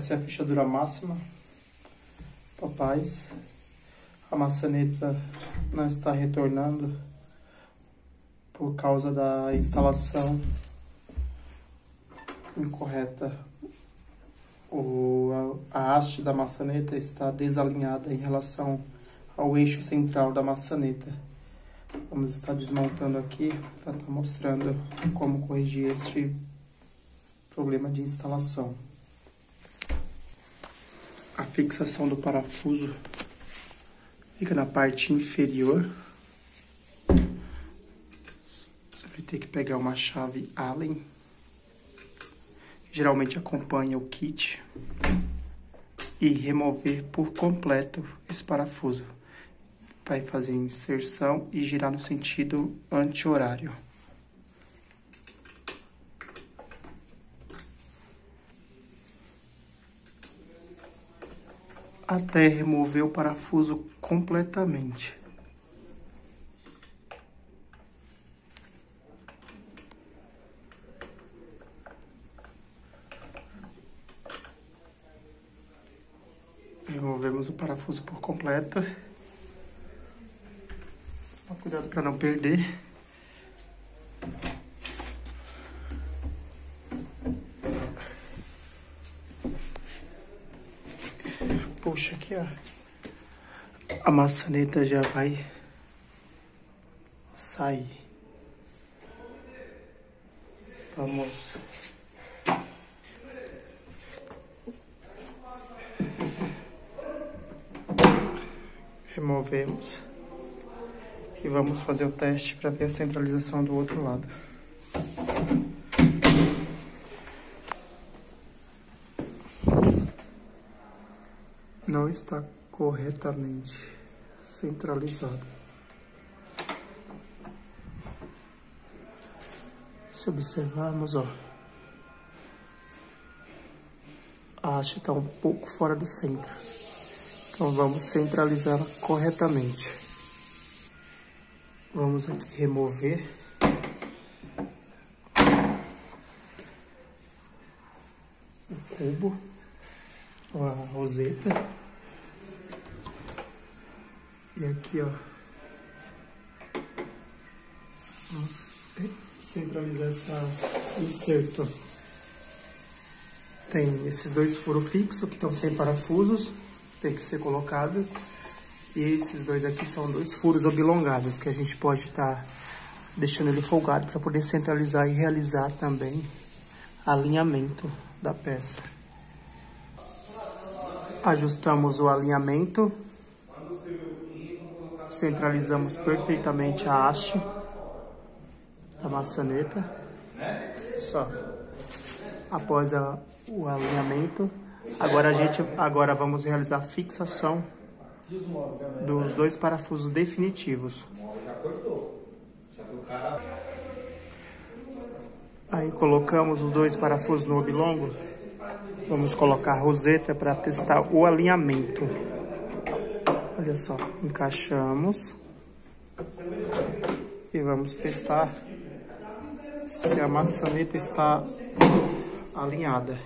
Essa é a fechadura máxima. Papais. A maçaneta não está retornando por causa da instalação incorreta. O, a, a haste da maçaneta está desalinhada em relação ao eixo central da maçaneta. Vamos estar desmontando aqui para estar tá mostrando como corrigir este problema de instalação. A fixação do parafuso fica na parte inferior. Você vai ter que pegar uma chave Allen, geralmente acompanha o kit, e remover por completo esse parafuso. Vai fazer inserção e girar no sentido anti-horário. Até remover o parafuso completamente. Removemos o parafuso por completo. Cuidado para não perder. puxa aqui, ó. A maçaneta já vai sair. Vamos. Removemos. E vamos fazer o teste para ver a centralização do outro lado. não está corretamente centralizado. Se observarmos, ó, a haste está um pouco fora do centro. Então vamos centralizá-la corretamente. Vamos aqui remover. O cubo, a roseta. E aqui, ó. Vamos centralizar essa inserto. Tem esses dois furos fixos que estão sem parafusos, tem que ser colocado. E esses dois aqui são dois furos oblongados que a gente pode estar tá deixando ele folgado para poder centralizar e realizar também alinhamento da peça. Ajustamos o alinhamento centralizamos perfeitamente a haste da maçaneta. Só. Após a, o alinhamento, agora a gente agora vamos realizar a fixação dos dois parafusos definitivos. Aí colocamos os dois parafusos no oblongo. Vamos colocar a roseta para testar o alinhamento. Olha só, encaixamos. E vamos testar se a maçaneta está alinhada.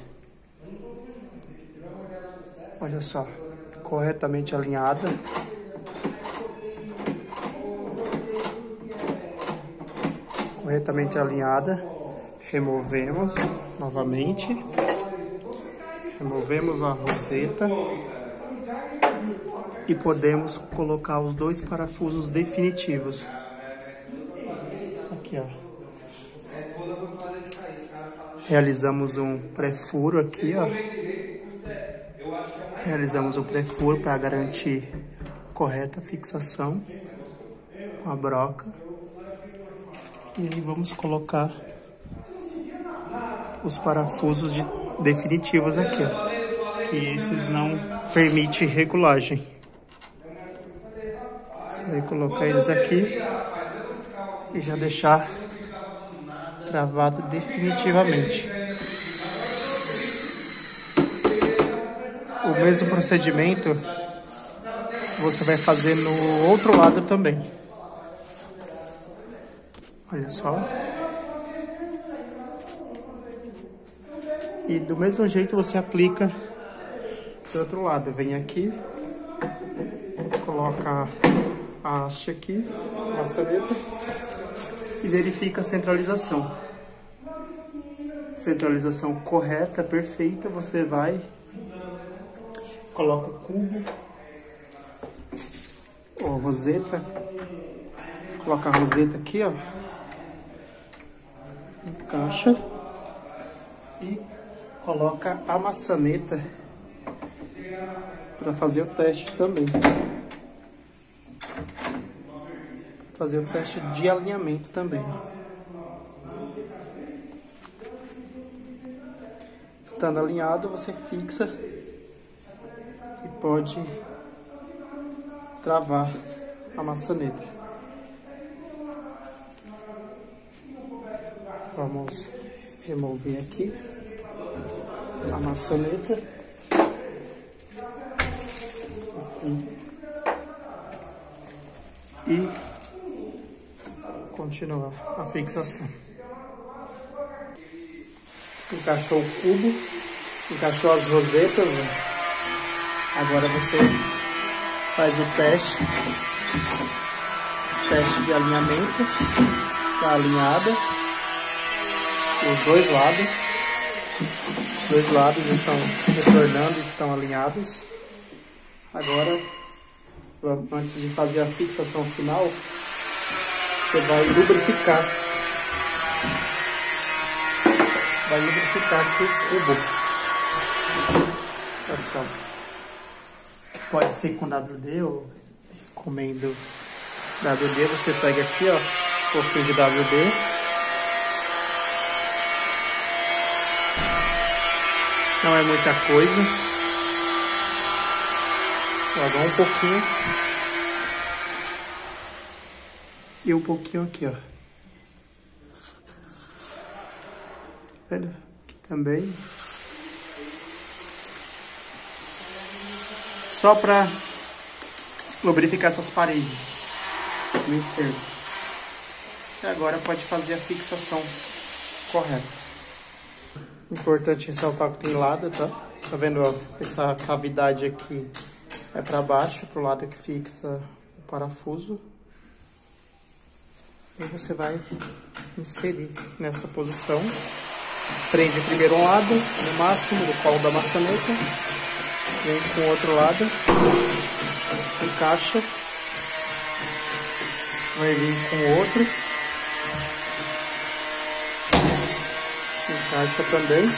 Olha só, corretamente alinhada. Corretamente alinhada. Removemos novamente. Removemos a roseta e podemos colocar os dois parafusos definitivos. Aqui, ó. Realizamos um pré-furo aqui, ó. Realizamos um pré-furo para garantir correta fixação com a broca. E aí vamos colocar os parafusos de, definitivos aqui, ó. Que esses não permitem regulagem. Vai colocar eles aqui e já deixar travado definitivamente. O mesmo procedimento você vai fazer no outro lado também. Olha só. E do mesmo jeito você aplica do outro lado. Vem aqui, coloca a haste aqui, maçaneta, e verifica a centralização. Centralização correta, perfeita, você vai, coloca o cubo, ou roseta, coloca a roseta aqui, ó, encaixa e coloca a maçaneta para fazer o teste também. Fazer o teste de alinhamento também. Estando alinhado, você fixa e pode travar a maçaneta. Vamos remover aqui a maçaneta. E continuar a fixação. Encaixou o cubo, encaixou as rosetas. Ó. Agora você faz o teste, teste de alinhamento, está alinhada, os dois lados, os dois lados estão retornando, estão alinhados. Agora, antes de fazer a fixação final, você vai lubrificar, vai lubrificar aqui o. Olha só. Pode ser com WD ou comendo WD. Você pega aqui, ó, um pouquinho de WD. Não é muita coisa. Joga um pouquinho. E um pouquinho aqui, ó. Aqui também. Só para lubrificar essas paredes no encerto. E agora pode fazer a fixação correta. Importante ressaltar que tem lado, tá? Tá vendo, ó, essa cavidade aqui é para baixo, pro lado que fixa o parafuso. E você vai inserir nessa posição. Prende primeiro um lado, no máximo, do colo da maçaneta. Vem com o outro lado, encaixa, vai vir com o outro, encaixa também.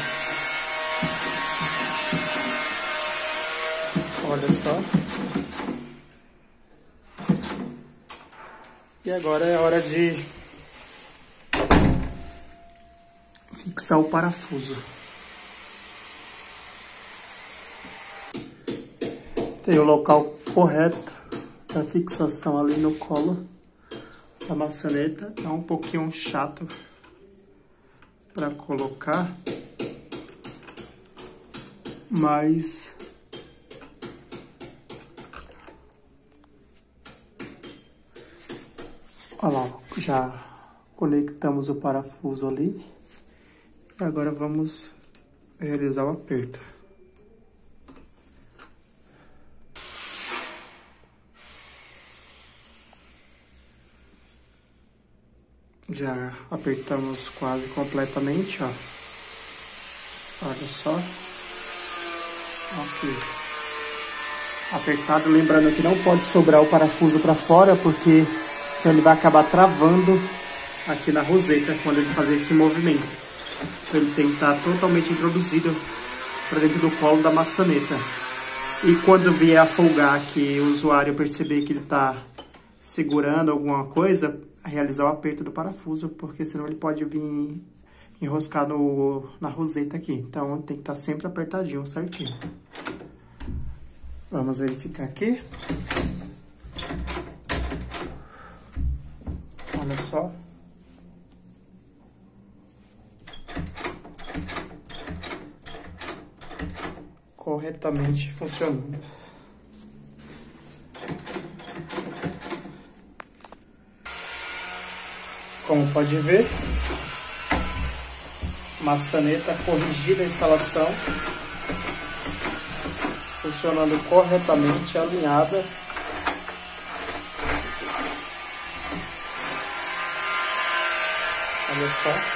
Olha só. E agora é hora de fixar o parafuso. Tem o local correto da fixação ali no colo da maçaneta. É um pouquinho chato para colocar, mas olha lá, já conectamos o parafuso ali. E agora vamos realizar o aperto. Já apertamos quase completamente, ó. Olha só. Aqui. Apertado, lembrando que não pode sobrar o parafuso para fora, porque senão ele vai acabar travando aqui na roseta quando ele fazer esse movimento. Então ele tem que estar totalmente introduzido para dentro do colo da maçaneta. E quando vier a folgar que o usuário perceber que ele está segurando alguma coisa, realizar o aperto do parafuso, porque senão ele pode vir enroscar no, na roseta aqui. Então tem que estar sempre apertadinho, certinho. Vamos verificar aqui. Olha só. Corretamente funcionando. Como pode ver, maçaneta corrigida a instalação. funcionando corretamente, alinhada. Olha só.